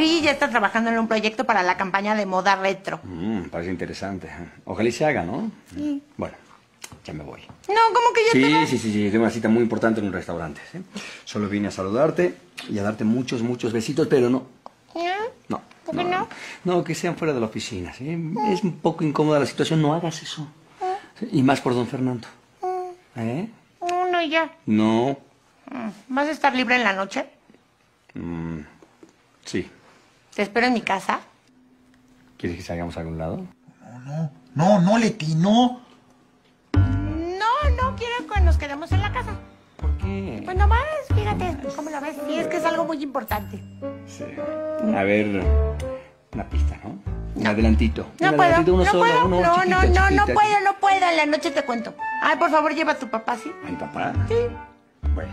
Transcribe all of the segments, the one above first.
Vi ya está trabajando en un proyecto para la campaña de moda retro. Mm, parece interesante. Ojalá y se haga, ¿no? Sí. Bueno, ya me voy. No, ¿cómo que ya te Sí, vas? sí, sí, sí, tengo una cita muy importante en un restaurante. ¿sí? Solo vine a saludarte y a darte muchos, muchos besitos, pero no, ¿No? no. ¿Por qué no? No, que sean fuera de la oficina, ¿sí? Es un poco incómoda la situación, no hagas eso. ¿Sí? Y más por don Fernando. ¿Eh? No, no, ya. No. Mm, ¿Vas a estar libre en la noche? Mm, sí. Te espero en mi casa. ¿Quieres que salgamos a algún lado? No, no, no, Leti, no. No, no, quiero que nos quedemos en la casa. ¿Por qué? Pues nomás, fíjate, ¿cómo lo ves? Sí, es que es algo muy importante. Sí. A ver, una pista, ¿no? Un adelantito. No un puedo, adelantito, uno no solo, puedo. uno no, chiquita, no, no, no chiquita. puedo, no puedo. En la noche te cuento. Ay, por favor, lleva a tu papá, ¿sí? ¿A mi papá? Sí. Bueno,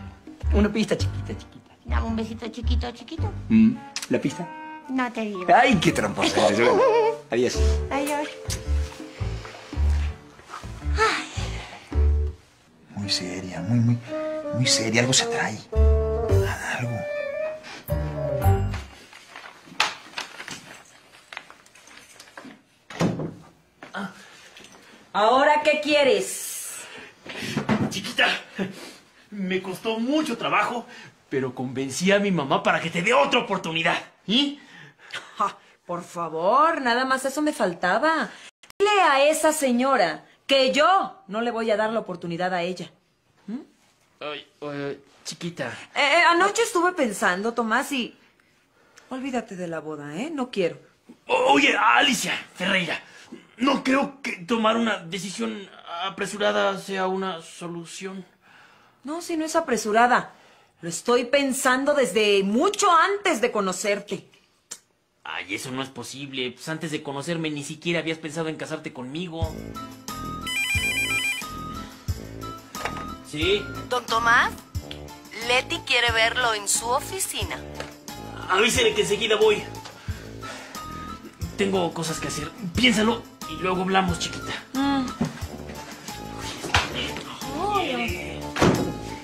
una pista chiquita, chiquita. Dame un besito chiquito, chiquito. Mm, ¿La pista? No te digo. ¡Ay, qué tramposa eres! Bueno, Adiós. Adiós. Muy seria, muy, muy, muy seria. Algo se trae. Algo. ¿Ahora qué quieres? Chiquita, me costó mucho trabajo, pero convencí a mi mamá para que te dé otra oportunidad. ¿Y? Ja, por favor, nada más eso me faltaba. Dile a esa señora que yo no le voy a dar la oportunidad a ella. Ay, ay, chiquita. Eh, eh, anoche estuve pensando, Tomás, y... Olvídate de la boda, ¿eh? No quiero. Oye, Alicia Ferreira, no creo que tomar una decisión apresurada sea una solución. No, si no es apresurada. Lo estoy pensando desde mucho antes de conocerte. Ay, eso no es posible. Pues antes de conocerme ni siquiera habías pensado en casarte conmigo. ¿Sí? Don Tomás, Leti quiere verlo en su oficina. Avísele que enseguida voy. Tengo cosas que hacer. Piénsalo y luego hablamos, chiquita.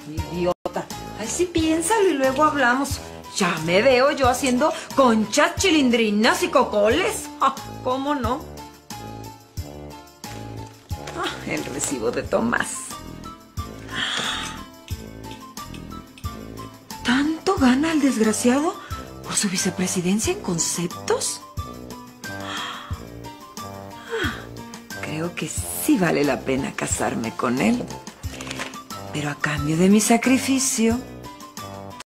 Idiota. Ay, sí, piénsalo y luego hablamos. Ya me veo yo haciendo conchas, chilindrinas y cocoles. Ah, ¿Cómo no? Ah, el recibo de Tomás. ¿Tanto gana el desgraciado por su vicepresidencia en conceptos? Ah, Creo que sí vale la pena casarme con él. Pero a cambio de mi sacrificio,